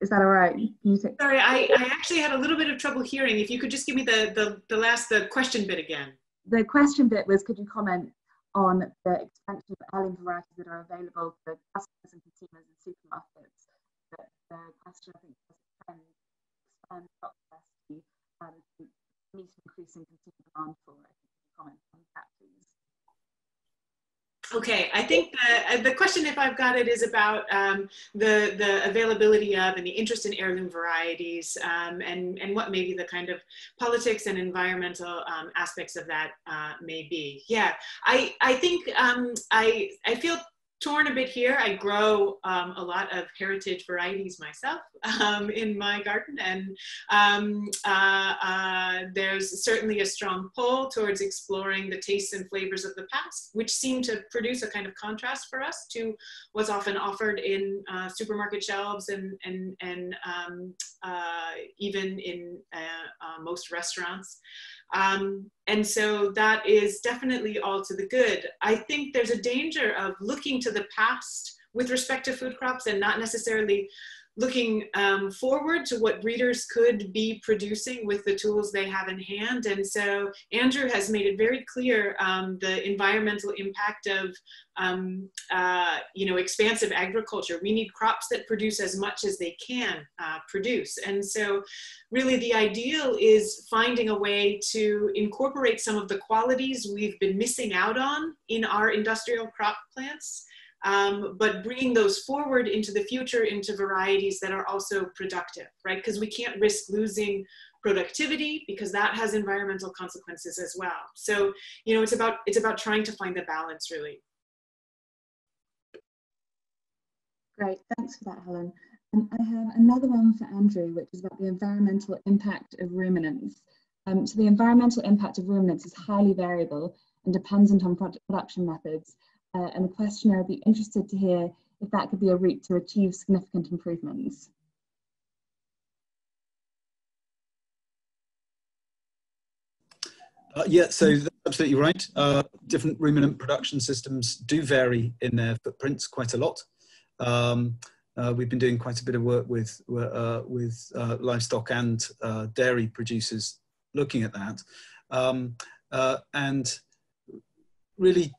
Is that all right? Sorry, I, I actually had a little bit of trouble hearing. If you could just give me the, the, the last, the question bit again. The question bit was, could you comment on the expansion of heirloom varieties that are available to customers and consumers in supermarkets? The, the question, I think, was can expand crop diversity um, to meet increasing consumer demand for it. Comment on that, please. Okay, I think the, uh, the question, if I've got it, is about um, the, the availability of and the interest in heirloom varieties um, and, and what maybe the kind of politics and environmental um, aspects of that uh, may be. Yeah, I, I think um, I, I feel torn a bit here. I grow um, a lot of heritage varieties myself um, in my garden, and um, uh, uh, there's certainly a strong pull towards exploring the tastes and flavors of the past, which seem to produce a kind of contrast for us to what's often offered in uh, supermarket shelves and and and um, uh, even in uh, uh, most restaurants. Um, and so that is definitely all to the good. I think there's a danger of looking to the past with respect to food crops and not necessarily looking um, forward to what breeders could be producing with the tools they have in hand. And so Andrew has made it very clear um, the environmental impact of, um, uh, you know, expansive agriculture. We need crops that produce as much as they can uh, produce. And so really the ideal is finding a way to incorporate some of the qualities we've been missing out on in our industrial crop plants um, but bringing those forward into the future into varieties that are also productive, right? Because we can't risk losing productivity because that has environmental consequences as well. So, you know, it's about, it's about trying to find the balance really. Great, thanks for that, Helen. I have another one for Andrew, which is about the environmental impact of ruminants. Um, so the environmental impact of ruminants is highly variable and dependent on production methods uh, and the questioner would be interested to hear if that could be a route to achieve significant improvements. Uh, yeah, so that's absolutely right. Uh, different ruminant production systems do vary in their footprints quite a lot. Um, uh, we've been doing quite a bit of work with uh, with uh, livestock and uh, dairy producers looking at that, um, and really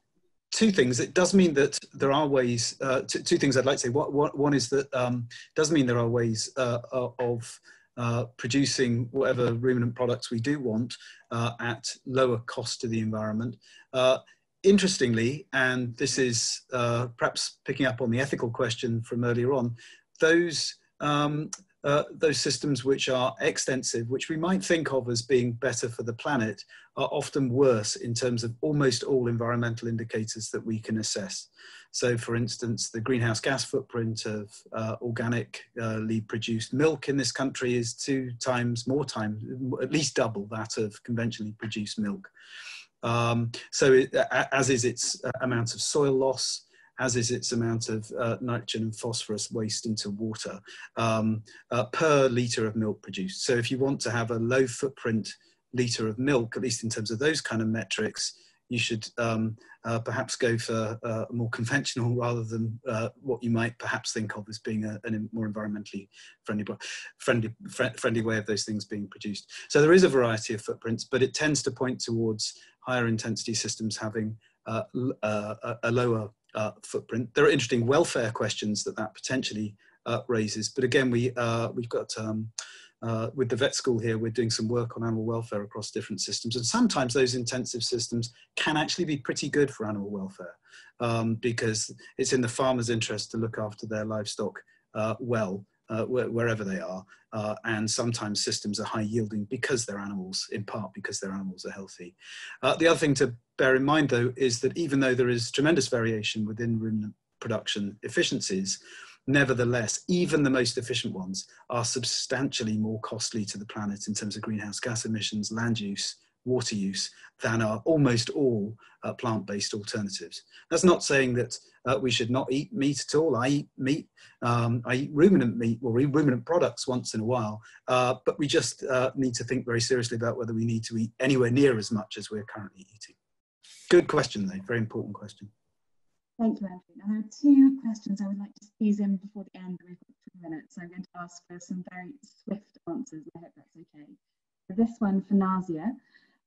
two things. It does mean that there are ways. Uh, two, things I'd like to say. What, what, one is that um, does mean there are ways uh, uh, of uh, producing whatever ruminant products we do want uh, at lower cost to the environment. Uh, interestingly, and this is perhaps picking up on the ethical question from earlier on, those um, uh, those systems which are extensive, which we might think of as being better for the planet, are often worse in terms of almost all environmental indicators that we can assess. So for instance, the greenhouse gas footprint of uh, organically produced milk in this country is two times more time, at least double that of conventionally produced milk. Um, so it, as is its uh, amount of soil loss, as is its amount of uh, nitrogen and phosphorus waste into water um, uh, per litre of milk produced. So if you want to have a low footprint litre of milk, at least in terms of those kind of metrics, you should um, uh, perhaps go for uh, more conventional rather than uh, what you might perhaps think of as being a, a more environmentally friendly, friendly, friendly way of those things being produced. So there is a variety of footprints, but it tends to point towards higher intensity systems having uh, a, a lower uh, footprint. There are interesting welfare questions that that potentially uh, raises. But again, we, uh, we've got, um, uh, with the vet school here, we're doing some work on animal welfare across different systems. And sometimes those intensive systems can actually be pretty good for animal welfare um, because it's in the farmer's interest to look after their livestock uh, well uh, wherever they are. Uh, and sometimes systems are high yielding because they're animals, in part because their animals are healthy. Uh, the other thing to bear in mind though is that even though there is tremendous variation within production efficiencies, nevertheless, even the most efficient ones are substantially more costly to the planet in terms of greenhouse gas emissions, land use, water use than are almost all uh, plant-based alternatives. That's not saying that uh, we should not eat meat at all. I eat meat. Um, I eat ruminant meat or ruminant products once in a while, uh, but we just uh, need to think very seriously about whether we need to eat anywhere near as much as we're currently eating. Good question, though. Very important question. Thank you, Andrew. Now, there are two questions I would like to squeeze in before the end. We've got three minutes, so I'm going to ask for some very swift answers. I hope that's okay. This one for Nazia,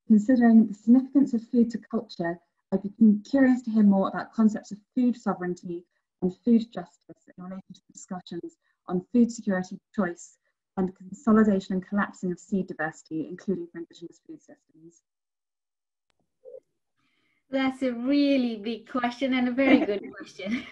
considering the significance of food to culture, I'd be curious to hear more about concepts of food sovereignty and food justice in relation to discussions on food security, choice, and consolidation and collapsing of seed diversity, including for indigenous food systems. That's a really big question and a very good question.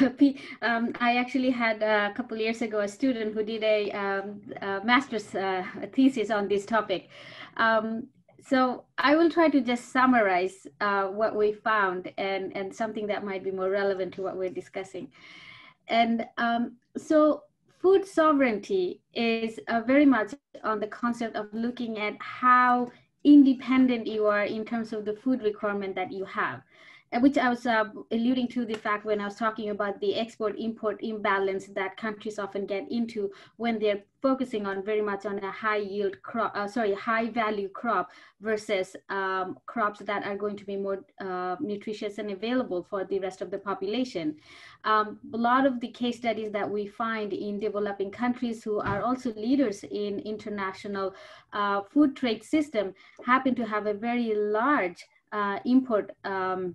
um, I actually had a couple years ago a student who did a, um, a master's uh, thesis on this topic. Um, so I will try to just summarize uh, what we found and, and something that might be more relevant to what we're discussing. And um, so food sovereignty is uh, very much on the concept of looking at how independent you are in terms of the food requirement that you have which I was uh, alluding to the fact when I was talking about the export import imbalance that countries often get into when they're focusing on very much on a high yield crop, uh, sorry, high value crop versus um, crops that are going to be more uh, nutritious and available for the rest of the population. Um, a lot of the case studies that we find in developing countries who are also leaders in international uh, food trade system happen to have a very large uh, import um,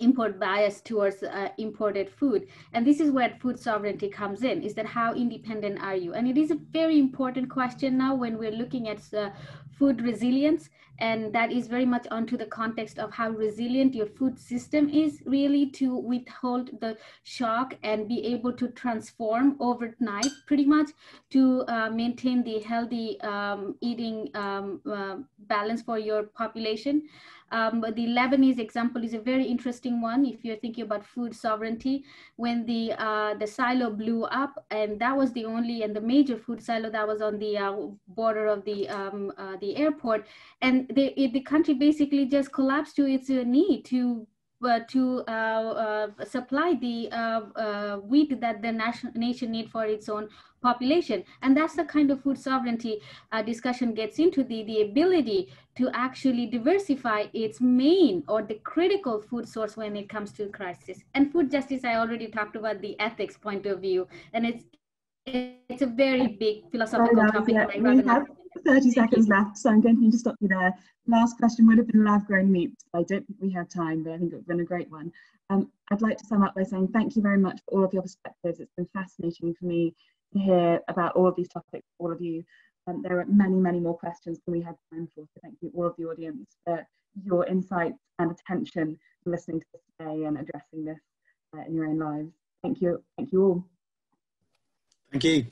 import bias towards uh, imported food. And this is where food sovereignty comes in is that how independent are you? And it is a very important question now when we're looking at uh, food resilience and that is very much onto the context of how resilient your food system is really to withhold the shock and be able to transform overnight pretty much to uh, maintain the healthy um, eating um, uh, balance for your population um, the Lebanese example is a very interesting one if you're thinking about food sovereignty. When the uh, the silo blew up, and that was the only and the major food silo that was on the uh, border of the um, uh, the airport, and the it, the country basically just collapsed to its uh, need to to uh, uh, supply the uh, uh, wheat that the nation, nation need for its own population. And that's the kind of food sovereignty uh, discussion gets into the, the ability to actually diversify its main or the critical food source when it comes to crisis. And food justice, I already talked about the ethics point of view, and it's it's a very big philosophical topic. We have 30 seconds left, so I'm going to need to stop you there. Last question would have been lab grown meat. I don't think we have time, but I think it's been a great one. Um, I'd like to sum up by saying thank you very much for all of your perspectives. It's been fascinating for me to hear about all of these topics, all of you. Um, there are many, many more questions than we had time for. So thank you all of the audience for your insights and attention listening to this today and addressing this uh, in your own lives. Thank you. Thank you all. Thank you.